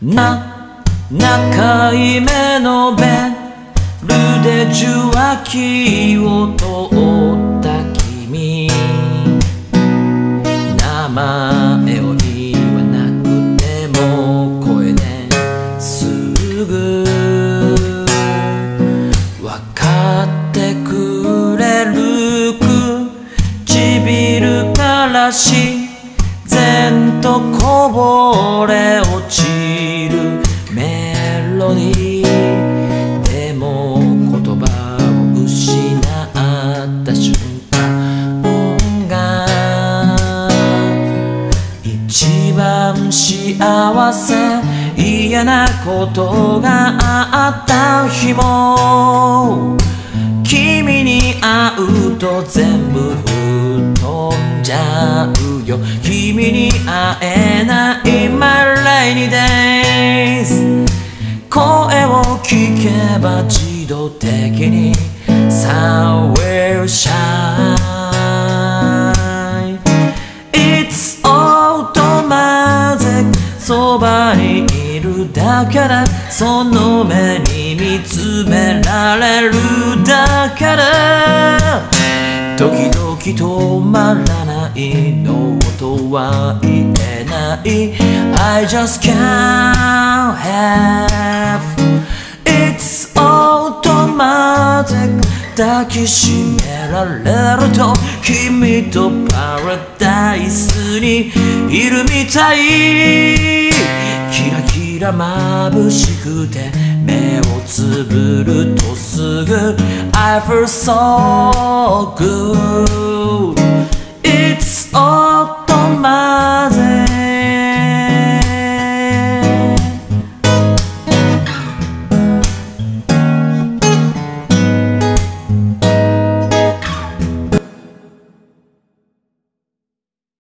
な中い目のベルで受話器を通った君。名前を言わなくても声ですぐわかってくれる唇から自然とこぼれ落ちるメロディーでも言葉を失った瞬間が一番幸せ嫌なことがあった日も君に会うと全部吹っ飛んじゃう。よ。君に会えない My rainy days 声を聞けば自動的に Sun will shine It's automatic そばにいるだけでその目に見つめられるだけで時々止まらないのとは言えない。I just can't have It's automatic. 抱きしめられると君とパラダイスにいるみたい。キラキラ眩しくて目をつぶるとすぐ。I feel so good.